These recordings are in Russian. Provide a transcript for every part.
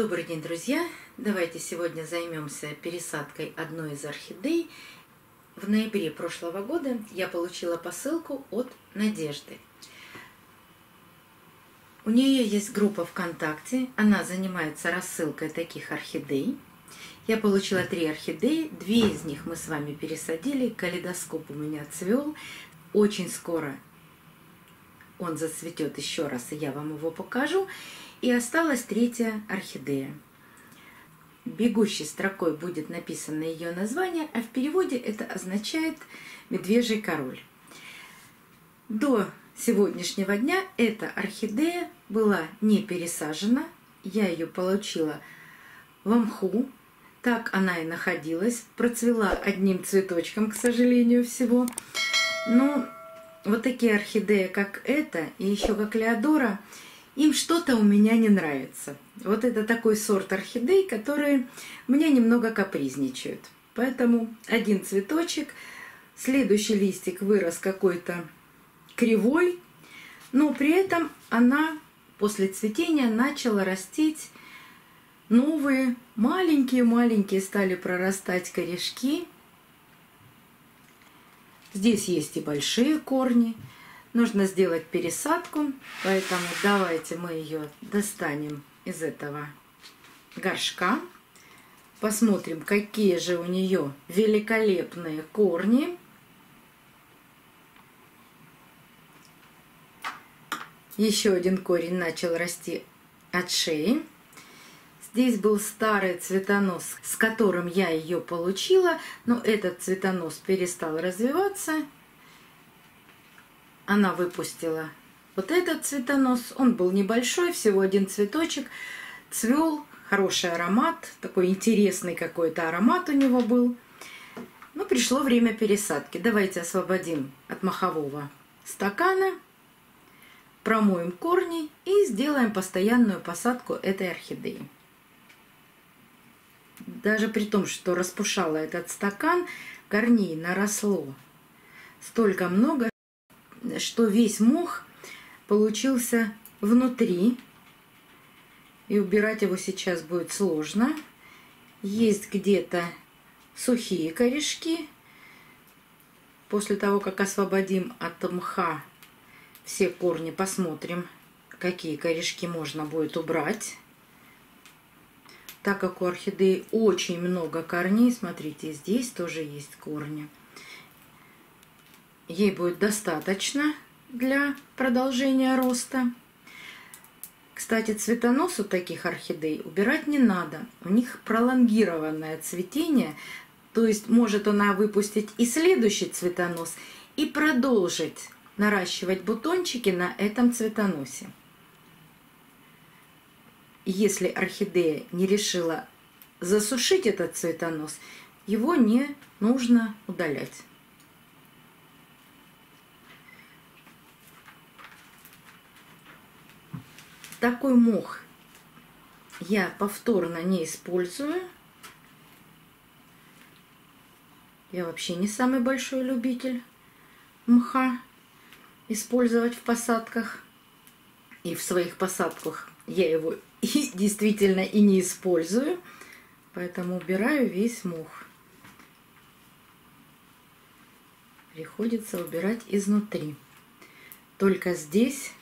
Добрый день, друзья! Давайте сегодня займемся пересадкой одной из орхидей. В ноябре прошлого года я получила посылку от Надежды. У нее есть группа ВКонтакте, она занимается рассылкой таких орхидей. Я получила три орхидеи, две из них мы с вами пересадили, калейдоскоп у меня цвел. Очень скоро он зацветет еще раз, и я вам его покажу. И осталась третья орхидея. Бегущей строкой будет написано ее название, а в переводе это означает «медвежий король». До сегодняшнего дня эта орхидея была не пересажена. Я ее получила в мху. Так она и находилась. Процвела одним цветочком, к сожалению, всего. Но вот такие орхидеи, как эта, и еще как Леодора – им что-то у меня не нравится. Вот это такой сорт орхидей, которые мне немного капризничают. Поэтому один цветочек, следующий листик вырос какой-то кривой, но при этом она после цветения начала растить новые, маленькие-маленькие стали прорастать корешки. Здесь есть и большие корни, Нужно сделать пересадку, поэтому давайте мы ее достанем из этого горшка. Посмотрим, какие же у нее великолепные корни. Еще один корень начал расти от шеи. Здесь был старый цветонос, с которым я ее получила, но этот цветонос перестал развиваться она выпустила вот этот цветонос. Он был небольшой, всего один цветочек. Цвел, хороший аромат, такой интересный какой-то аромат у него был. Ну, пришло время пересадки. Давайте освободим от махового стакана, промоем корни и сделаем постоянную посадку этой орхидеи. Даже при том, что распушала этот стакан, корней наросло столько много, что весь мох получился внутри. И убирать его сейчас будет сложно. Есть где-то сухие корешки. После того, как освободим от мха все корни, посмотрим, какие корешки можно будет убрать. Так как у орхидеи очень много корней, смотрите, здесь тоже есть корни ей будет достаточно для продолжения роста. Кстати, цветонос у таких орхидей убирать не надо. У них пролонгированное цветение, то есть может она выпустить и следующий цветонос, и продолжить наращивать бутончики на этом цветоносе. Если орхидея не решила засушить этот цветонос, его не нужно удалять. Такой мох я повторно не использую. Я вообще не самый большой любитель мха использовать в посадках. И в своих посадках я его и действительно и не использую. Поэтому убираю весь мох. Приходится убирать изнутри. Только здесь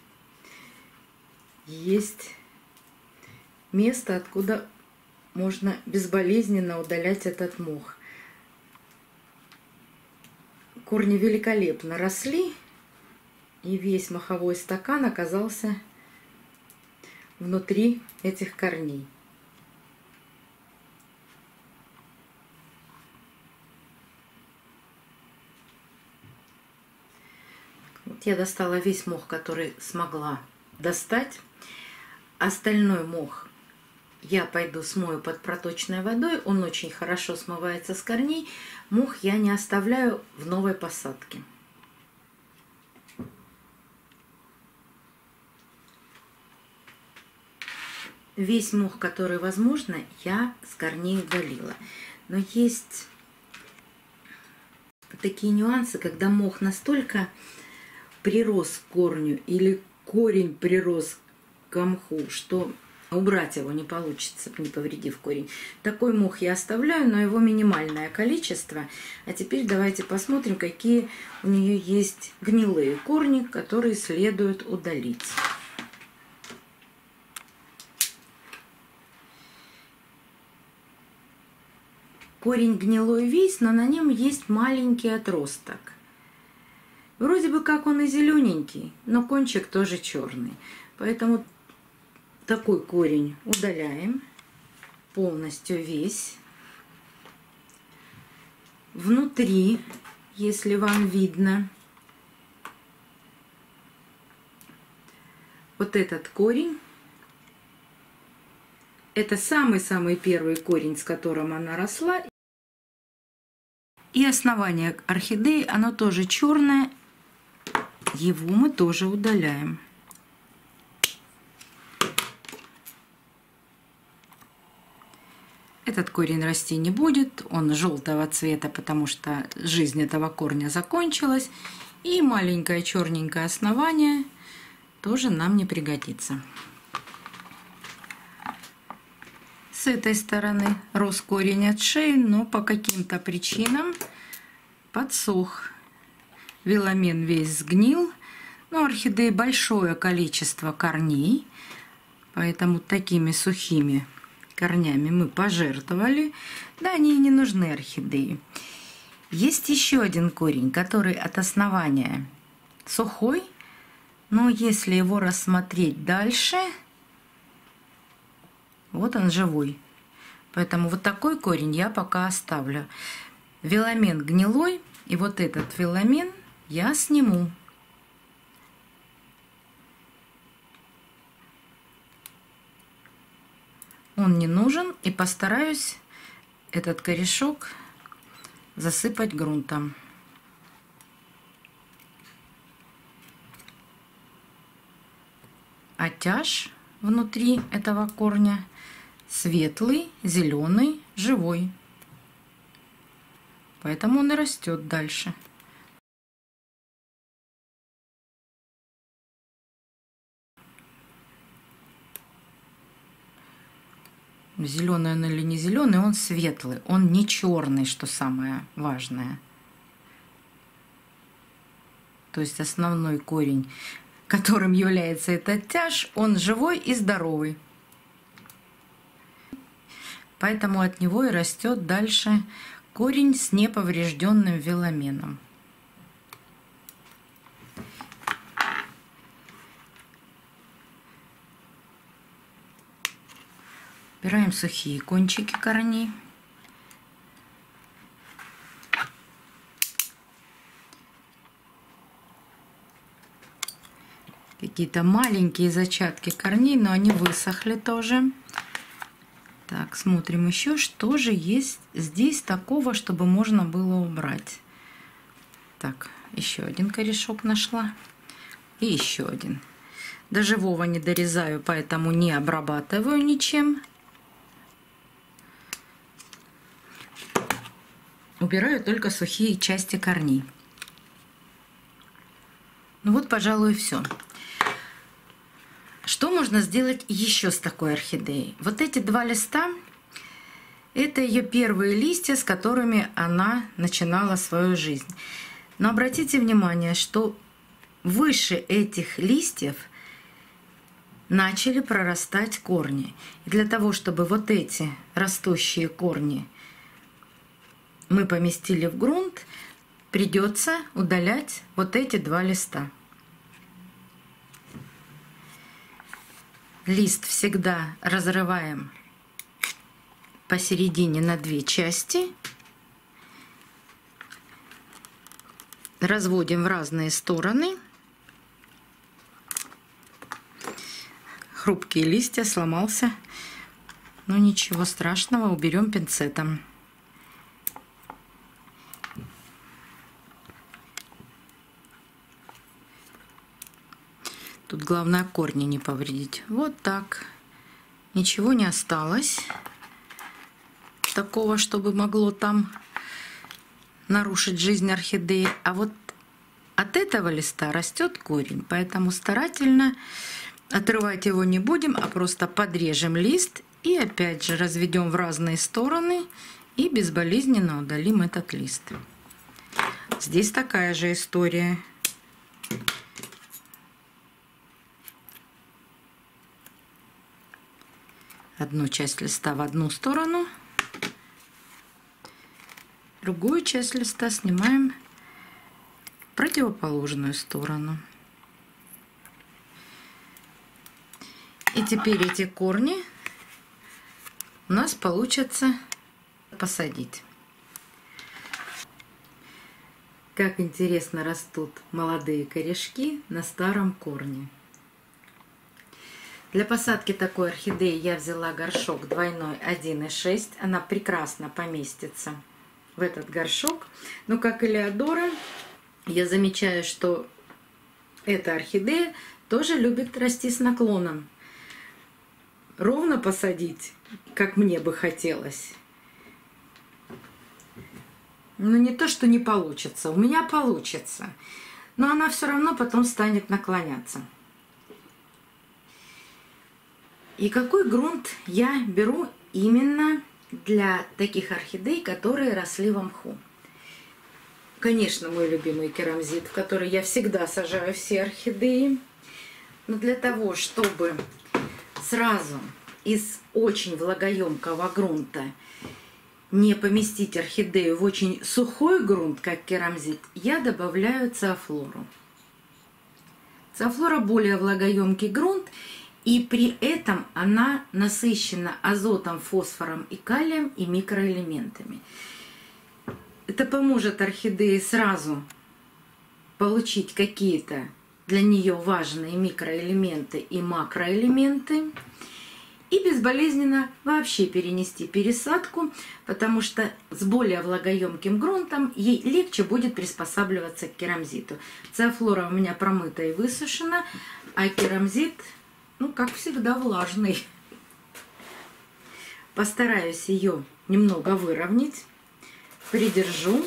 есть место, откуда можно безболезненно удалять этот мох. Корни великолепно росли, и весь маховой стакан оказался внутри этих корней. Вот я достала весь мох, который смогла достать. Остальной мох я пойду смою под проточной водой. Он очень хорошо смывается с корней. Мох я не оставляю в новой посадке. Весь мох, который возможно, я с корней удалила. Но есть такие нюансы, когда мох настолько прирос к корню или корень прирос к мху, что Убрать его не получится, не повредив корень. Такой мох я оставляю, но его минимальное количество. А теперь давайте посмотрим, какие у нее есть гнилые корни, которые следует удалить. Корень гнилой весь, но на нем есть маленький отросток. Вроде бы как он и зелененький, но кончик тоже черный. Поэтому такой корень удаляем полностью весь. Внутри, если вам видно, вот этот корень, это самый-самый первый корень, с которым она росла. И основание орхидеи, оно тоже черное, его мы тоже удаляем. Этот корень расти не будет, он желтого цвета, потому что жизнь этого корня закончилась. И маленькое черненькое основание тоже нам не пригодится. С этой стороны рос корень от шеи, но по каким-то причинам подсох. Веломен весь сгнил. Но орхидеи большое количество корней, поэтому такими сухими корнями мы пожертвовали. Да, они не нужны орхидеи. Есть еще один корень, который от основания сухой, но если его рассмотреть дальше, вот он живой. Поэтому вот такой корень я пока оставлю. Веломен гнилой, и вот этот веломен я сниму. он не нужен. И постараюсь этот корешок засыпать грунтом. Оттяж внутри этого корня светлый, зеленый, живой. Поэтому он и растет дальше. Зеленый он или не зеленый, он светлый, он не черный, что самое важное. То есть основной корень, которым является этот тяж, он живой и здоровый. Поэтому от него и растет дальше корень с неповрежденным веломеном. Убираем сухие кончики корней. Какие-то маленькие зачатки корней, но они высохли тоже. Так, смотрим еще, что же есть здесь такого, чтобы можно было убрать. Так, еще один корешок нашла. И еще один. До живого не дорезаю, поэтому не обрабатываю ничем. Убираю только сухие части корней. Ну вот, пожалуй, все. Что можно сделать еще с такой орхидеей? Вот эти два листа – это ее первые листья, с которыми она начинала свою жизнь. Но обратите внимание, что выше этих листьев начали прорастать корни. И для того, чтобы вот эти растущие корни – мы поместили в грунт, придется удалять вот эти два листа. Лист всегда разрываем посередине на две части. Разводим в разные стороны. Хрупкие листья, сломался. Но ничего страшного, уберем пинцетом. Тут главное корни не повредить. Вот так. Ничего не осталось такого, чтобы могло там нарушить жизнь орхидеи. А вот от этого листа растет корень, поэтому старательно Отрывать его не будем, а просто подрежем лист и опять же разведем в разные стороны и безболезненно удалим этот лист. Здесь такая же история. Одну часть листа в одну сторону, другую часть листа снимаем в противоположную сторону. И теперь эти корни у нас получится посадить. Как интересно растут молодые корешки на старом корне. Для посадки такой орхидеи я взяла горшок двойной 1,6. Она прекрасно поместится в этот горшок. Но как и Леодора, я замечаю, что эта орхидея тоже любит расти с наклоном ровно посадить, как мне бы хотелось. Ну, не то, что не получится. У меня получится. Но она все равно потом станет наклоняться. И какой грунт я беру именно для таких орхидей, которые росли в мху? Конечно, мой любимый керамзит, в который я всегда сажаю все орхидеи. Но для того, чтобы сразу из очень влагоемкого грунта не поместить орхидею в очень сухой грунт, как керамзит, я добавляю циафлору. Циафлора более влагоемкий грунт, и при этом она насыщена азотом, фосфором и калием и микроэлементами. Это поможет орхидее сразу получить какие-то для нее важные микроэлементы и макроэлементы и безболезненно вообще перенести пересадку, потому что с более влагоемким грунтом ей легче будет приспосабливаться к керамзиту. Циафлора у меня промыта и высушена, а керамзит, ну, как всегда, влажный. Постараюсь ее немного выровнять, придержу.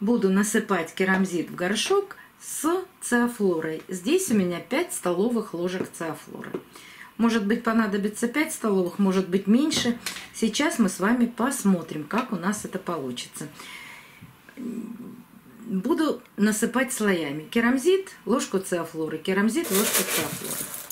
Буду насыпать керамзит в горшок – с циафлорой. Здесь у меня 5 столовых ложек циафлоры. Может быть понадобится 5 столовых, может быть меньше. Сейчас мы с вами посмотрим, как у нас это получится. Буду насыпать слоями. Керамзит, ложку циафлоры, керамзит, ложку циафлоры.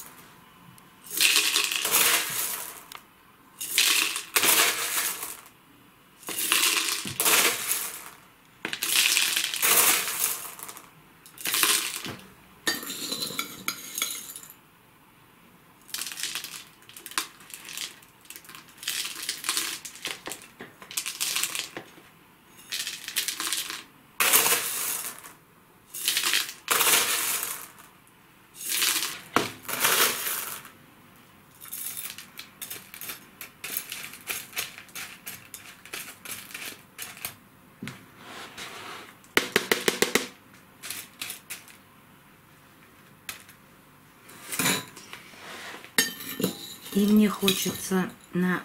И мне хочется на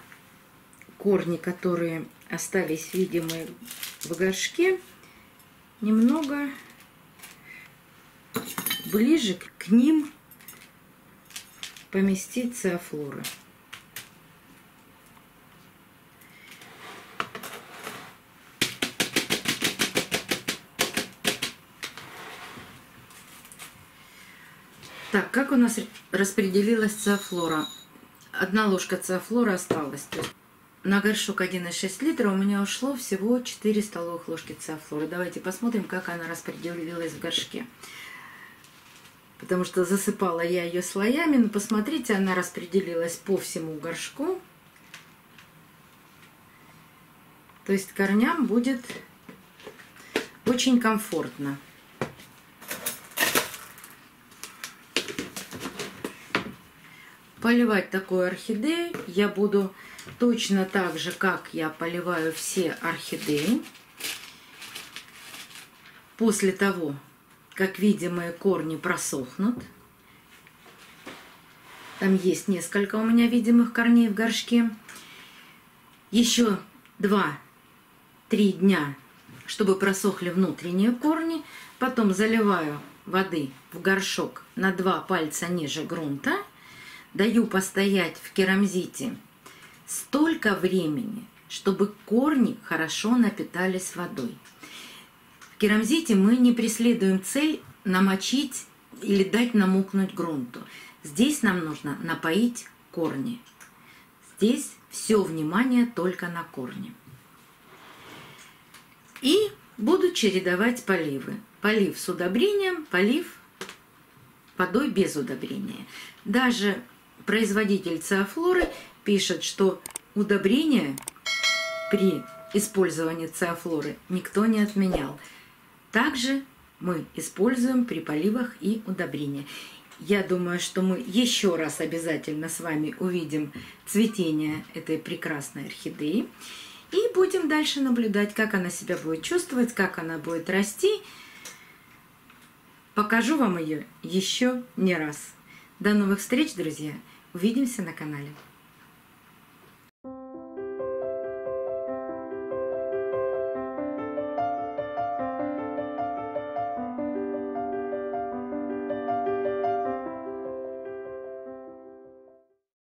корни, которые остались видимые в горшке, немного ближе к ним поместить циафлоры. Так, как у нас распределилась циафлора? Одна ложка циафлора осталась. на горшок 1,6 литра у меня ушло всего 4 столовых ложки циафлора. Давайте посмотрим, как она распределилась в горшке. Потому что засыпала я ее слоями. Но посмотрите, она распределилась по всему горшку. То есть корням будет очень комфортно. Поливать такую орхидею я буду точно так же, как я поливаю все орхидеи. После того, как видимые корни просохнут. Там есть несколько у меня видимых корней в горшке. Еще 2-3 дня, чтобы просохли внутренние корни. Потом заливаю воды в горшок на два пальца ниже грунта, даю постоять в керамзите столько времени, чтобы корни хорошо напитались водой. В керамзите мы не преследуем цель намочить или дать намокнуть грунту. Здесь нам нужно напоить корни. Здесь все внимание только на корни. И буду чередовать поливы. Полив с удобрением, полив водой без удобрения. Даже производитель циафлоры пишет, что удобрения при использовании циафлоры никто не отменял. Также мы используем при поливах и удобрения. Я думаю, что мы еще раз обязательно с вами увидим цветение этой прекрасной орхидеи. И будем дальше наблюдать, как она себя будет чувствовать, как она будет расти. Покажу вам ее еще не раз. До новых встреч, друзья! Увидимся на канале.